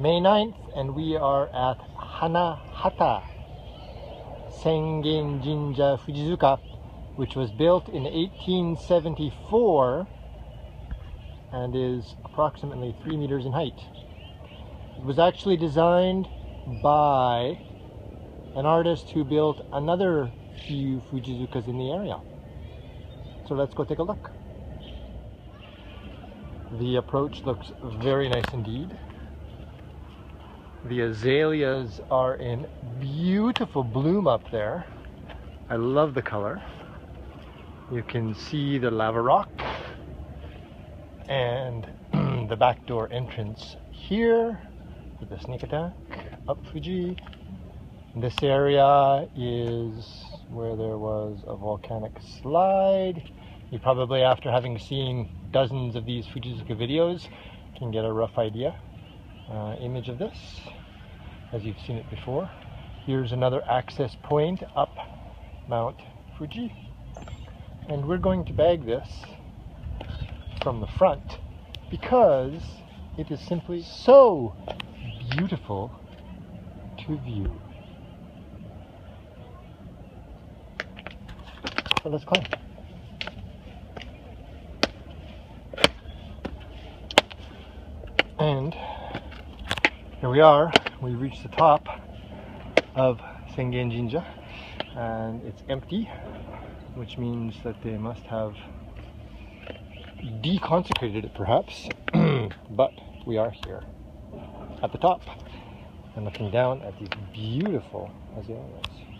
May 9th, and we are at Hanahata Sengen Jinja Fujizuka, which was built in 1874 and is approximately three meters in height. It was actually designed by an artist who built another few Fujizukas in the area. So let's go take a look. The approach looks very nice indeed. The azaleas are in beautiful bloom up there. I love the color. You can see the lava rock and the back door entrance here with the sneak attack up Fuji. This area is where there was a volcanic slide. You probably, after having seen dozens of these Fujizuka videos, can get a rough idea uh, image of this as you've seen it before. Here's another access point up Mount Fuji. And we're going to bag this from the front because it is simply so beautiful to view. So let's climb. And here we are. We reached the top of Sengen Jinja and it's empty, which means that they must have deconsecrated it perhaps, but we are here at the top and looking down at these beautiful azaleas.